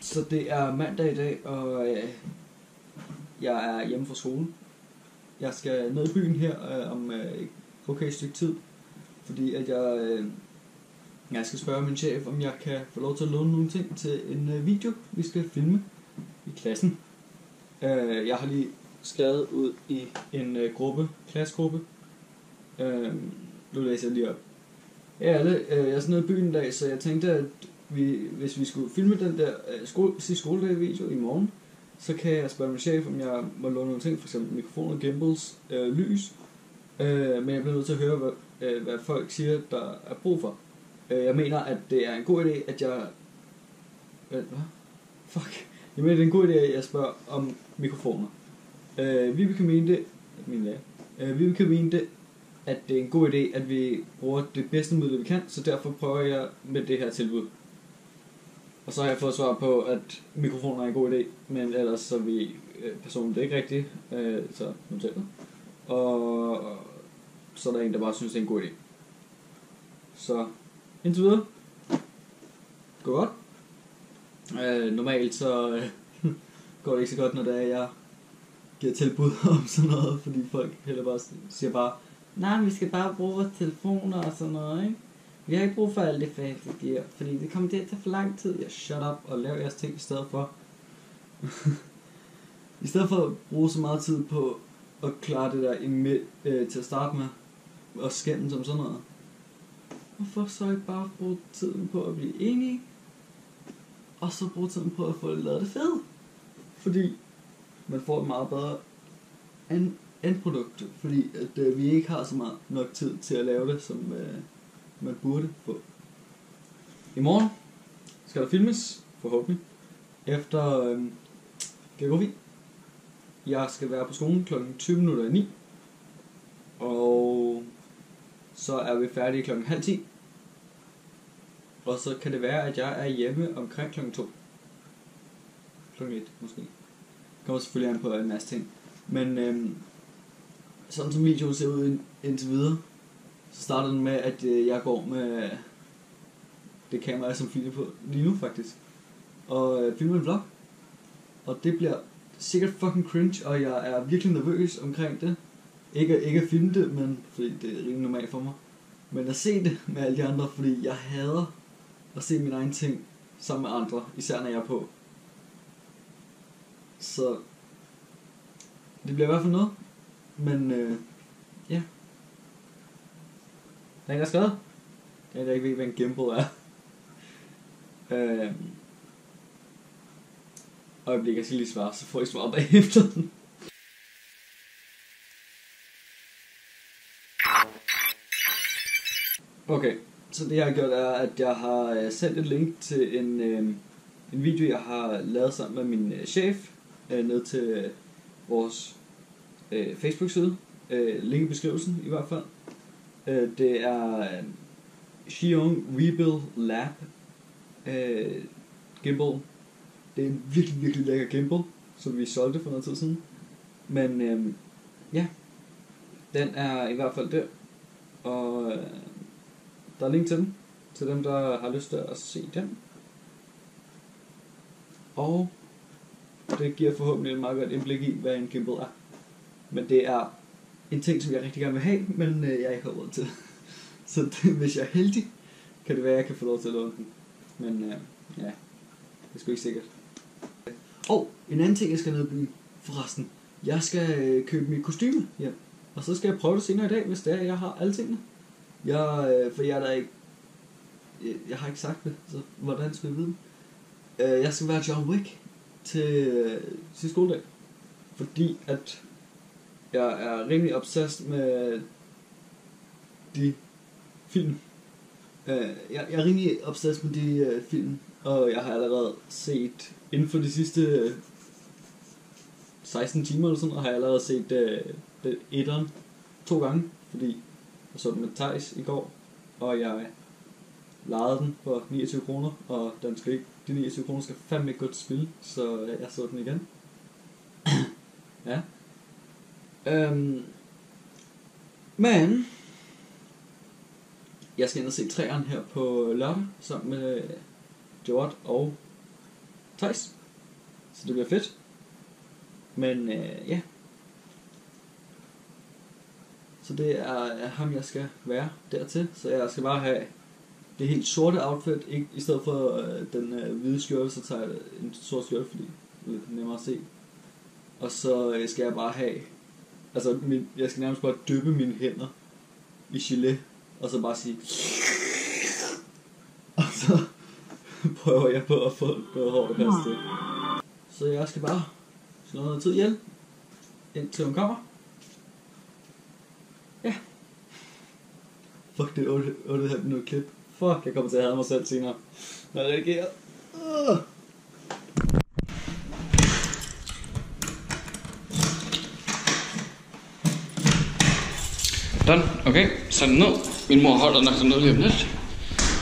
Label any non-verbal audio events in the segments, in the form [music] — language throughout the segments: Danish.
så det er mandag i dag, og øh, jeg er hjemme fra skolen. Jeg skal ned i byen her øh, om øh, et okay stykke tid, fordi at jeg, øh, jeg skal spørge min chef, om jeg kan få lov til at låne nogle ting til en øh, video, vi skal filme i klassen. Øh, jeg har lige skrevet ud i en øh, gruppe, klassegruppe. Øh, nu læser jeg lige op. Ja, alle, øh, jeg er sådan nede i byen i dag, så jeg tænkte, at vi, hvis vi skulle filme den der øh, skole, sidste skoledag video i morgen, så kan jeg spørge min chef, om jeg må låne nogle ting, f.eks. mikrofoner, gimbals, øh, lys. Øh, men jeg bliver nødt til at høre, hvad, øh, hvad folk siger, der er brug for. Øh, jeg mener, at det er en god idé, at jeg... Øh, hvad? Fuck. Jeg mener, det er en god idé, at jeg spørger om mikrofoner. Øh, Vibeke mente, min lærer, øh, Vibeke mente, at det er en god idé, at vi bruger det bedste middel, vi kan, så derfor prøver jeg med det her tilbud. Og så har jeg fået svar på, at mikrofoner er en god idé, men ellers så vi øh, personligt personen det er ikke rigtigt, øh, så nu. Og så er der en, der bare synes, det er en god idé. Så indtil videre. Går godt. Øh, normalt så øh, [laughs] går det ikke så godt, når det er, jeg giver tilbud [laughs] om sådan noget, fordi folk heller bare siger bare, nej, vi skal bare bruge vores telefoner og sådan noget, ikke? Vi har ikke brug for alt det fancy gear, fordi det kommer til at tage for lang tid. Jeg shut up og lav jeres ting i stedet for. [laughs] I stedet for at bruge så meget tid på at klare det der imid, øh, til at starte med, og skændes som sådan noget. Hvorfor så ikke bare bruge tiden på at blive enige, og så bruge tiden på at få lavet det fedt? Fordi man får et meget bedre end, endprodukt, fordi at, øh, vi ikke har så meget nok tid til at lave det, som øh, man burde få. I morgen skal der filmes, forhåbentlig, efter øh, geografi. Jeg skal være på skolen kl. 20 minutter 9, og så er vi færdige klokken halv 10. Og så kan det være, at jeg er hjemme omkring klokken 2. Kl. 1 måske. Det kommer selvfølgelig an på en masse ting. Men øhm, sådan som videoen ser ud ind, indtil videre, så starter den med, at øh, jeg går med det kamera, som filmer på lige nu faktisk. Og øh, filmer en vlog. Og det bliver sikkert fucking cringe, og jeg er virkelig nervøs omkring det. Ikke, ikke at filme det, men fordi det er rimelig normalt for mig. Men at se det med alle de andre, fordi jeg hader at se mine egne ting sammen med andre, især når jeg er på. Så det bliver i hvert fald noget. Men øh, ja. Der er en, der skrevet. Det ikke ved, hvad en gimbal er. øh, øjeblik, jeg skal lige svare, så får I svar bagefter. Okay, så det jeg har gjort er, at jeg har øh, sendt et link til en, øh, en video, jeg har lavet sammen med min øh, chef, øh, ned til øh, vores øh, Facebook-side. Øh, link i beskrivelsen i hvert fald. Øh, det er øh, Xiong Rebuild Lab øh, gimbal. Det er en virkelig, virkelig lækker gimbal, som vi solgte for noget tid siden. Men øh, ja, den er i hvert fald der. Og øh, der er link til den, til dem, der har lyst til at se den. Og det giver forhåbentlig et meget godt indblik i, hvad en gimbal er. Men det er en ting, som jeg rigtig gerne vil have, men øh, jeg ikke har råd til. [laughs] Så det, hvis jeg er heldig, kan det være, at jeg kan få lov til at låne den. Men øh, ja, det er sgu ikke sikkert. Og en anden ting, jeg skal ned i byen, forresten. Jeg skal øh, købe mit kostyme hjem. Og så skal jeg prøve det senere i dag, hvis det er, at jeg har alle tingene. Jeg, øh, for jeg er der ikke... Jeg, jeg har ikke sagt det, så hvordan skal jeg vide det? Øh, jeg skal være John Wick til øh, til skoledag. Fordi at jeg er rimelig obsessed med de film. Øh, jeg, jeg er rimelig obsessed med de øh, film, og jeg har allerede set inden for de sidste øh, 16 timer eller sådan, og har jeg allerede set øh, den etteren to gange, fordi jeg så den med Thijs i går, og jeg lejede den for 29 kroner, og den skal ikke, de 29 kroner skal fandme ikke gå til spil, så øh, jeg så den igen. [clears throat] ja. Øhm, men jeg skal ind og se træerne her på lørdag sammen med Jord og Thijs. Så det bliver fedt. Men øh, ja. Så det er, er ham, jeg skal være dertil. Så jeg skal bare have det helt sorte outfit, ikke, i stedet for øh, den øh, hvide skjorte, så tager jeg en sort skjorte, fordi det er lidt nemmere at se. Og så øh, skal jeg bare have, altså min, jeg skal nærmest bare dyppe mine hænder i gelé, og så bare sige, [laughs] og så prøver jeg på at få noget hår, der sted. Så jeg skal bare slå noget tid ihjel, indtil hun kommer. Ja. Fuck, det er 8,5 minutter klip. Fuck, jeg kommer til at have mig selv senere, når jeg reagerer. Uh. Sådan, Okay, Sæt den ned. Min mor holder nok den altså ned lige om lidt.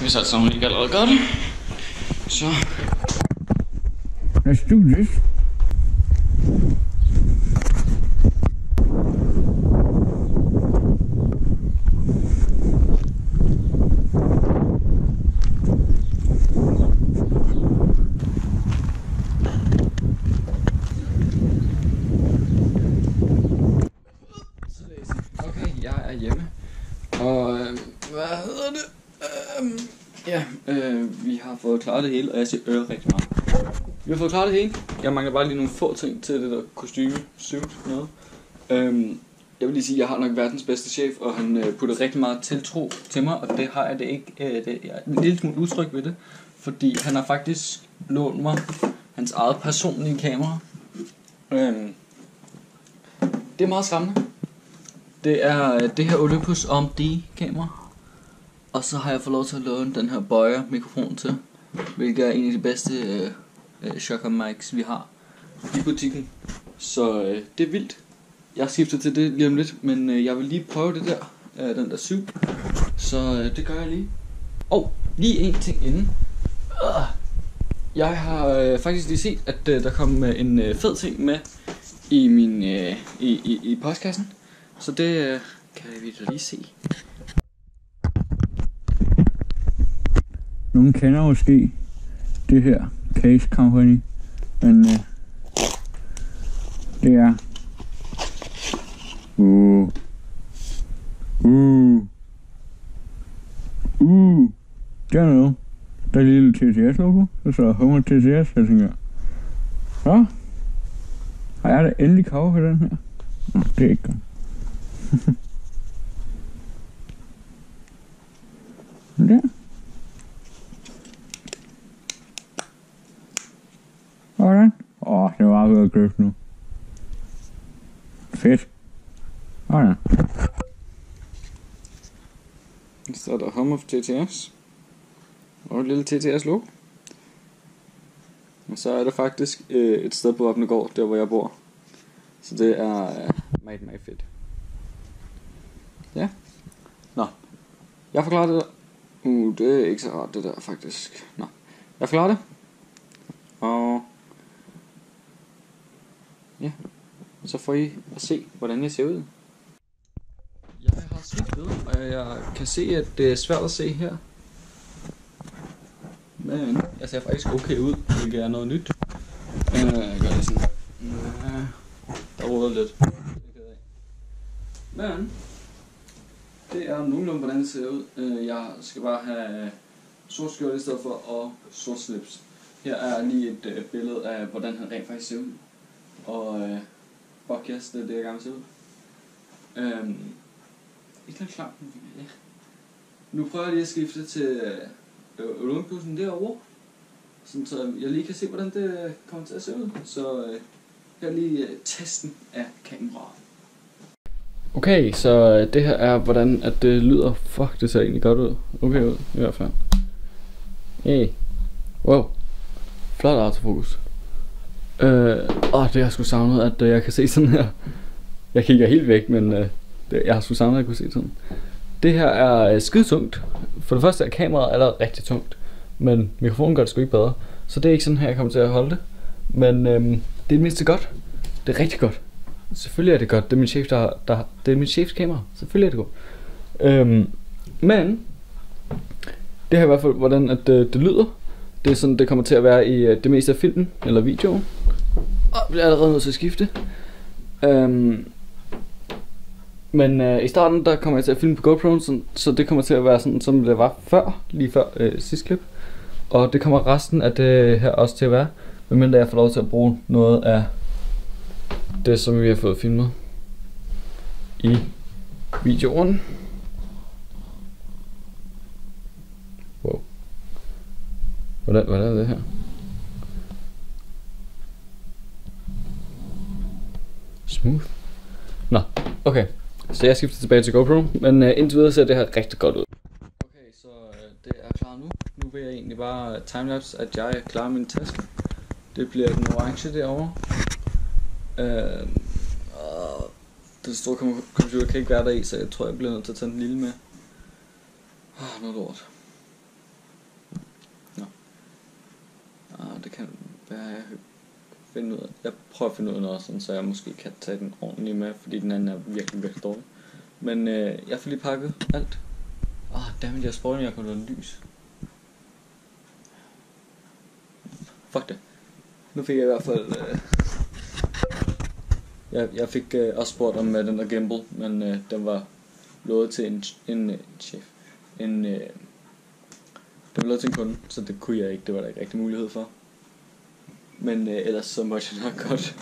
Hvis altså hun ikke allerede gør det. Så... Let's do this. Okay, jeg er hjemme. Og øh, hvad hedder det? Øh, ja, øh, vi har fået klaret det hele, og jeg siger øh rigtig meget. Vi har fået klaret det hele. Jeg mangler bare lige nogle få ting til det der kostyme, suit, noget. Øhm, jeg vil lige sige, at jeg har nok verdens bedste chef, og han øh, putter rigtig meget tiltro til mig, og det har jeg det ikke. Øh, det, jeg er en lille smule utryg ved det, fordi han har faktisk lånt mig hans eget personlige kamera. Øhm, det er meget skræmmende. Det er øh, det her Olympus OMD kamera. Og så har jeg fået lov til at låne den her bøjer mikrofon til. Hvilket er en af de bedste øh, øh, shocker mics vi har i butikken. Så øh, det er vildt. Jeg skifter til det lige om lidt, men øh, jeg vil lige prøve det der, øh, den der syv. Så øh, det gør jeg lige. Og oh, lige en ting inden. Øh, jeg har øh, faktisk lige set, at øh, der kom øh, en øh, fed ting med i min øh, i, i, i postkassen. Så det øh, kan vi da lige se. Nogle kender måske det her Case Company, men øh, det er uh, uh, uh, der er noget. Der er et lille TCS-logo, der står Homer TCS, jeg tænker, så har jeg da endelig cover for den her. Nå, det er ikke godt. [laughs] Der. Sådan. Åh, oh, det var ved at nu. Fedt. Sådan. Så er der Home of TTS. Og et lille TTS logo. Og så er det faktisk øh, et sted på Vapnegård, der hvor jeg bor. Så det er øh, meget, meget fedt. Ja. Nå. Jeg forklarer det der. Uh, det er ikke så rart det der faktisk. Nå. Jeg forklarer det. Og... Ja. Så får I at se, hvordan jeg ser ud. Jeg har skiftet, og jeg kan se, at det er svært at se her. Men jeg ser faktisk okay ud, hvilket er noget nyt. Øh, jeg gør det sådan. Ja, der ruder lidt. Det. Men, det er nogenlunde, hvordan det ser ud. Øh, jeg skal bare have sort skjorte i stedet for og sort slips. Her er lige et øh, billede af, hvordan han rent faktisk ser ud. Og øh, podcast, det er det, jeg gerne vil se ud. Øhm, ikke eller andet. Ja. Nu prøver jeg lige at skifte til øh, Olympusen derovre. Sådan, så jeg lige kan se, hvordan det kommer til at se ud. Så øh, her lige øh, testen af kameraet. Okay, så øh, det her er, hvordan at det lyder. Fuck, det ser egentlig godt ud. Okay ud, i hvert fald. Hey. Wow. Flot autofokus. Øh, åh, det har jeg sgu savnet, at øh, jeg kan se sådan her. Jeg kigger helt væk, men øh, det, jeg har sgu savnet, at jeg kunne se sådan. Det her er øh, skide tungt. For det første er kameraet allerede rigtig tungt, men mikrofonen gør det sgu ikke bedre. Så det er ikke sådan her, jeg kommer til at holde det. Men øh, det er det mindste godt. Det er rigtig godt. Selvfølgelig er det godt. Det er min chef, der, der det er min chefs kamera. Selvfølgelig er det godt. Øhm, men det her er i hvert fald, hvordan at, det, det lyder. det er sådan, det kommer til at være i øh, det meste af filmen, eller videoen. Og jeg bliver allerede nødt til at skifte. Øhm, men øh, i starten, der kommer jeg til at filme på GoPro, så, så det kommer til at være sådan, som det var før, lige før øh, sidste klip. Og det kommer resten af det her også til at være, medmindre jeg får lov til at bruge noget af det, som vi har fået filmet i videoen. Wow. Hvordan, hvordan er det her? Smooth. Nå, okay. Så jeg skifter tilbage til GoPro, men uh, indtil videre ser det her rigtig godt ud. Okay, så uh, det er klar nu. Nu vil jeg egentlig bare øh, timelapse, at jeg klarer min task. Det bliver den orange derovre. Uh, og den store computer kan ikke være der i, så jeg tror, jeg bliver nødt til at tage den lille med. Ah, noget lort. Nå. Ah, det kan være, jeg finde ud af. Jeg prøver at finde ud af noget, sådan, så jeg måske kan tage den ordentligt med, fordi den anden er virkelig, virkelig dårlig. Men øh, jeg får lige pakket alt. Ah, oh, dammit, jeg spurgte, jeg kunne låne lys. Fuck det. Nu fik jeg i hvert fald... Øh, jeg, jeg fik øh, også spurgt om øh, den der gimbal, men øh, den var lovet til en, en øh, chef. En, øh, den var lovet til en kunde, så det kunne jeg ikke. Det var der ikke rigtig mulighed for. Men øh, ellers så måtte jeg nok [laughs] godt.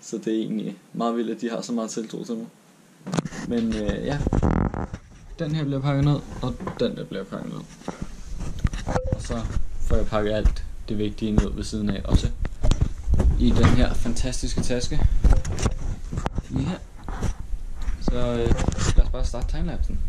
Så det er egentlig meget vildt, at de har så meget tiltro til mig. Men øh, ja, den her bliver pakket ned, og den der bliver pakket ned. Og så får jeg pakket alt det vigtige ned ved siden af også. I den her fantastiske taske. Lige her. Så øh, lad os bare starte timelapsen.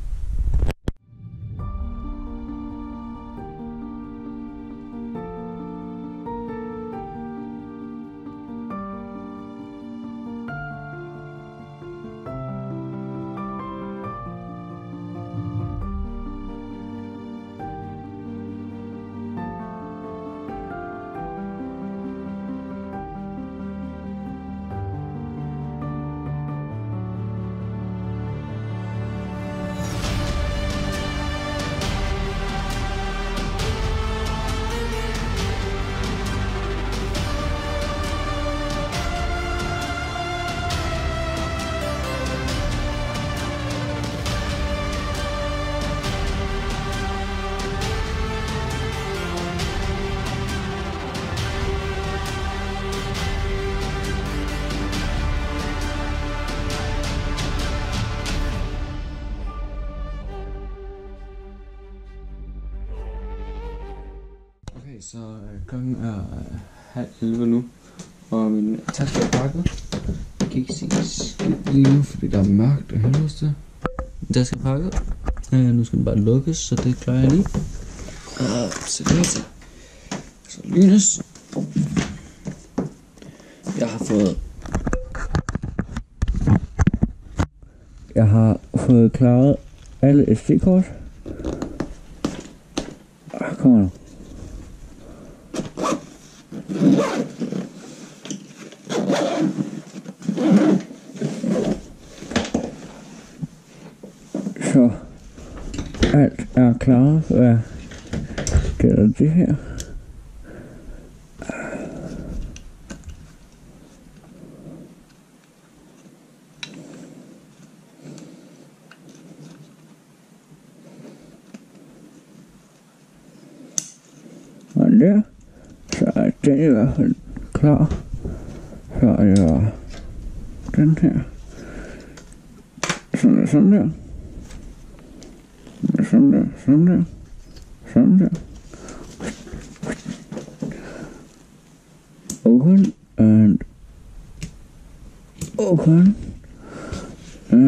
Okay, så øh, klokken er øh, halv 11 nu, og min taske er pakket. Jeg kan ikke se skidt lige nu, fordi der er mørkt og helvedes til. Min taske er pakket. Øh, nu skal den bare lukkes, så det klarer jeg lige. Og så det her. Så lynes. Jeg har fået... Jeg har fået klaret alle SD-kort. Ah, Kom nu. Så alt er klaret, hvad gælder det her. Og der, så er den i hvert fald klar. Så er det den her. Sådan der, sådan der. Open. Uh,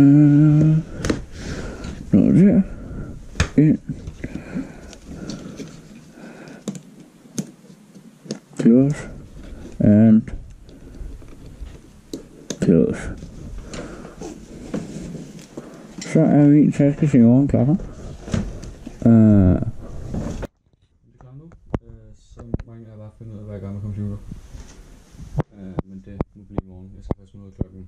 noget der. Ind. Close. And close. Er min taske til jorden klar. Uh, klokken.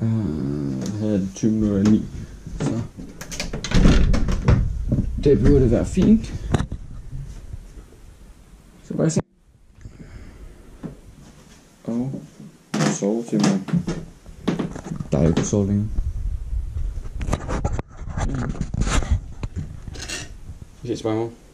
Øh, uh, havde det 20.09. Så. Det burde være fint. Så går jeg se. Og sove til mig. Der er ikke så længe. Vi ses bare i morgen.